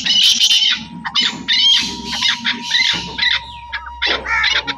Thank you.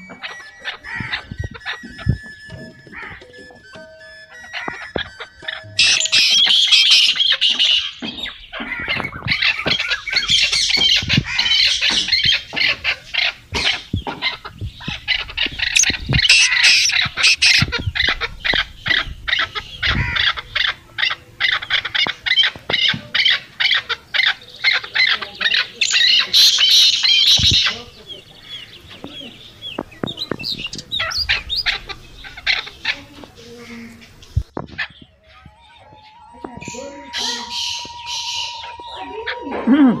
Mm-hmm.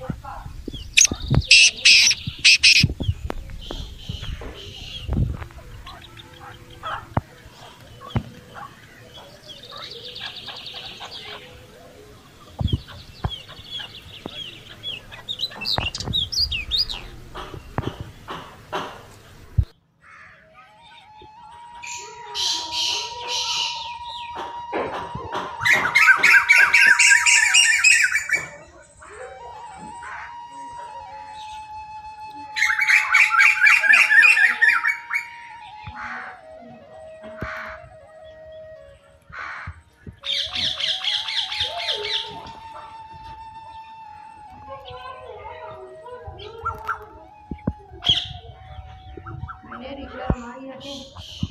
Lagi.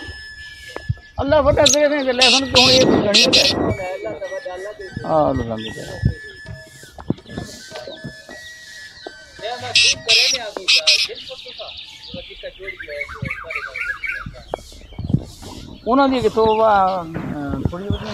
ਅੱਲਾ ਵੱਡਾ ਕਰੇ ਨੇ ਤੇ ਲੈ ਸਾਨੂੰ ਕਿਉਂ ਇਹ ਗਣੀ ਆ ਲੰਗ ਤੇ ਉਹਨਾਂ ਦੀ ਕਿਥੋਂ ਵਾ ਥੋੜੀ ਵਧੀਆ